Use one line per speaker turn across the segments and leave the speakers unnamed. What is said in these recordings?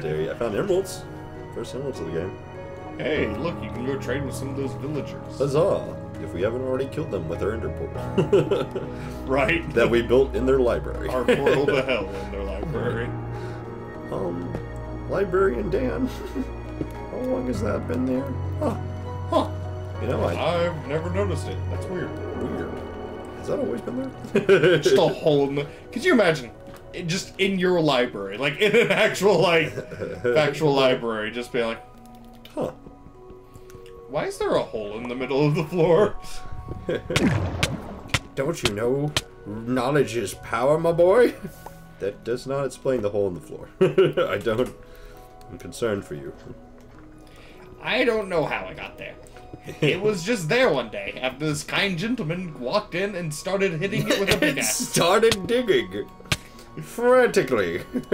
dare you. I found emeralds. First emeralds of the game.
Hey, look, you can go trade with some of those villagers.
Huzzah! If we haven't already killed them with our ender portal.
Right?
that we built in their library.
Our portal to hell in their library.
Um, librarian Dan. How long has that been there? Huh.
Huh.
You know, I
I've never noticed it. That's weird.
weird. Has that always been there?
Just a hole in the. Could you imagine? It just in your library, like in an actual like actual library, just be like,
huh.
why is there a hole in the middle of the floor?
Don't you know knowledge is power, my boy? That does not explain the hole in the floor. I don't. I'm concerned for you.
I don't know how I got there. It was just there one day after this kind gentleman walked in and started hitting it with a big
It
axe.
started digging frantically.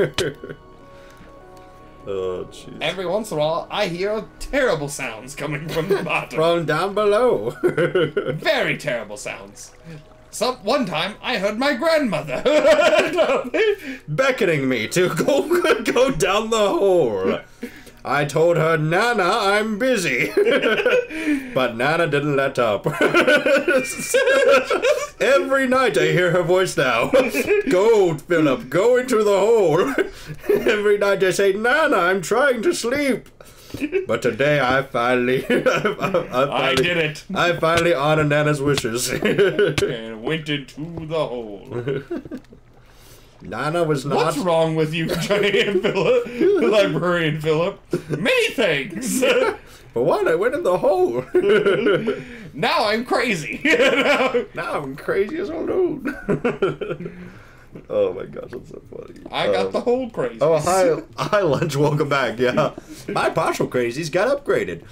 oh, jeez.
Every once in a while, I hear terrible sounds coming from the bottom.
From down below.
Very terrible sounds. Some one time, I heard my grandmother.
beckoning me to go go down the hole. I told her, Nana, I'm busy. but Nana didn't let up. Every night I hear her voice now. Go, Philip, go into the hole. Every night I say, Nana, I'm trying to sleep. But today I finally, I, I,
I
finally
did it.
I finally honor Nana's wishes.
and went into the hole.
Nana was not.
What's wrong with you, giant Philip? Librarian Philip? Many things.
But what? I went in the hole.
now I'm crazy.
now I'm crazy as a loon. oh my gosh, that's so funny.
I got
Um,
the whole crazy.
Oh, hi, hi, lunch. Welcome back. Yeah, my partial crazies got upgraded.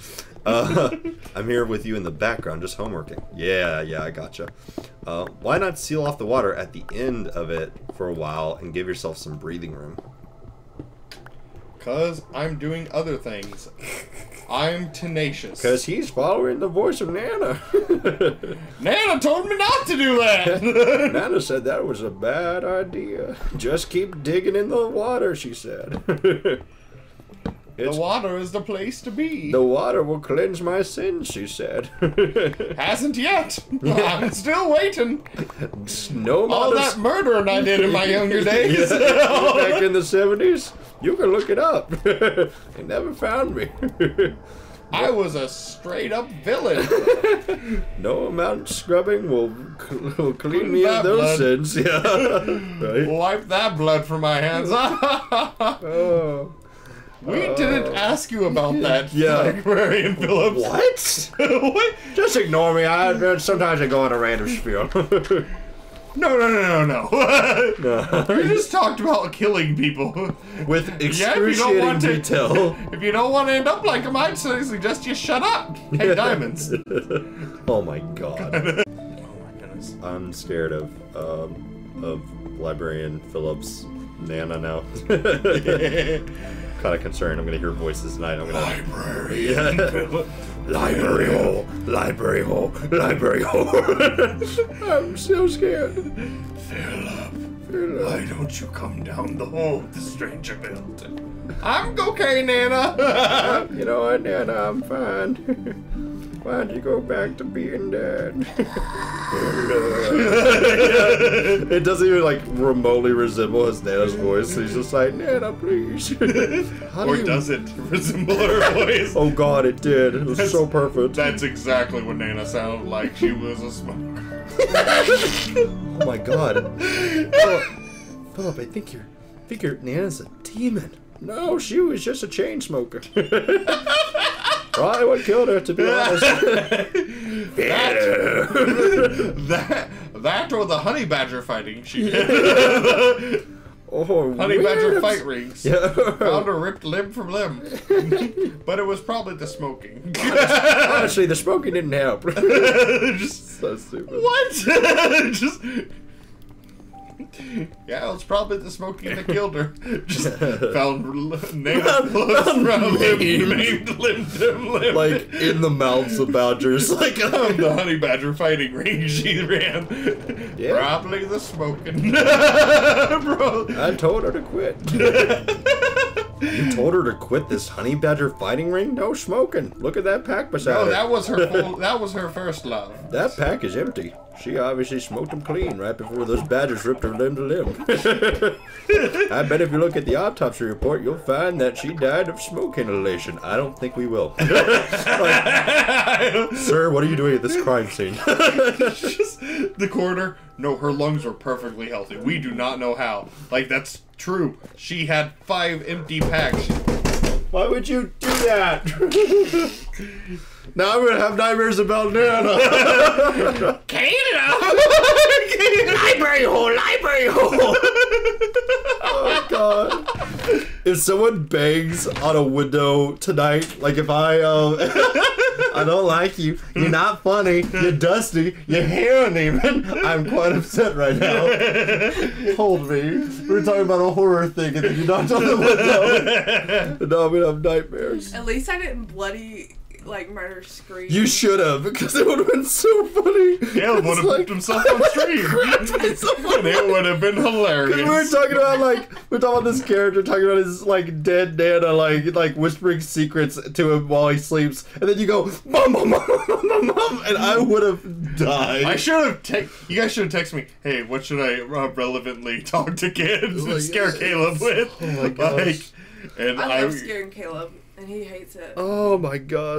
Uh, I'm here with you in the background, just homeworking. Yeah, yeah, I gotcha. Uh, why not seal off the water at the end of it for a while and give yourself some breathing room?
Cause I'm doing other things. I'm tenacious.
Because he's following the voice of Nana.
Nana told me not to do that.
Nana said that was a bad idea. Just keep digging in the water, she said.
The water is the place to be.
The water will cleanse my sins, she said.
Hasn't yet. I'm still waiting.
no
All that murdering I did in my younger days.
Back in the 70s? You can look it up. they never found me.
I was a straight up villain.
no amount of scrubbing will, will clean
Clean
me of those
blood.
sins. Yeah. right?
Wipe that blood from my hands.
Oh.
We didn't ask you about that,
Yeah.
librarian Phillips.
What?
what?
Just ignore me. I, sometimes I go on a random spiel.
No, no, no, no, no.
No.
we just talked about killing people.
With
Yeah, if
excruciating
to,
detail.
if you don't want to end up like him, I'd suggest you shut up. Hey, diamonds.
oh my god.
oh my goodness.
I'm scared of um, of librarian Philip's Nana now. Kind of concerned. I'm gonna hear voices tonight. I'm gonna
Librarian.
library hole, library hole, library hole. I'm so scared.
Philip,
Philip.
why don't you come down the hole the stranger built? I'm okay, Nana.
You know what, Nana? I'm fine. Why don't you go back to being dead? it doesn't even like remotely resemble his Nana's voice. He's just like, Nana, please. How do
or
you-
does it resemble her voice?
Oh god, it did. It was
That's-
so perfect.
That's exactly what Nana sounded like. She was a smoker.
oh my god. Philip, Philip, I think you're, I think your Nana's a demon. No, she was just a chain smoker. Probably what killed her, to be honest.
that, that or the honey badger fighting she did.
oh,
honey badger fight rings.
Yeah.
Found a ripped limb from limb. but it was probably the smoking.
Honestly, the smoking didn't help.
Just
so stupid.
what? Just yeah, it was probably the smoking that killed her. Just found named limb.
Like in the mouths of badgers. Like
the honey badger fighting ring she ran.
Yeah.
Probably the smoking. Bro.
I told her to quit. You told her to quit this honey badger fighting ring? No smoking. Look at that pack beside
Oh,
her.
that was her. Full, that was her first love.
That pack is empty. She obviously smoked them clean right before those badgers ripped her limb to limb. I bet if you look at the autopsy report, you'll find that she died of smoke inhalation. I don't think we will. Like, Sir, what are you doing at this crime scene?
Just the coroner. No, her lungs were perfectly healthy. We do not know how. Like that's true. She had five empty packs.
Why would you do that? now I'm gonna have nightmares about Nana. library hole, library hole. oh god. If someone bangs on a window tonight, like if I um I don't like you, you're not funny, you're dusty, your hair uneven, I'm quite upset right now. Hold me. We were talking about a horror thing and then you knocked on the window. And now I'm gonna have nightmares.
At least I didn't bloody like murder scream.
You should have, because it would have been so funny.
Caleb would have
It's like-
put himself on stream. And it would have been hilarious.
we were talking about like we are talking about this character talking about his like dead Nana like like whispering secrets to him while he sleeps, and then you go mom mom mom mom mom, mom and I would have died.
I should have. Te- you guys should have texted me. Hey, what should I uh, relevantly talk to kids
Like,
and scare Caleb with?
oh my gosh.
Like, and
I
I,
love scaring Caleb, and he hates it.
oh my gosh.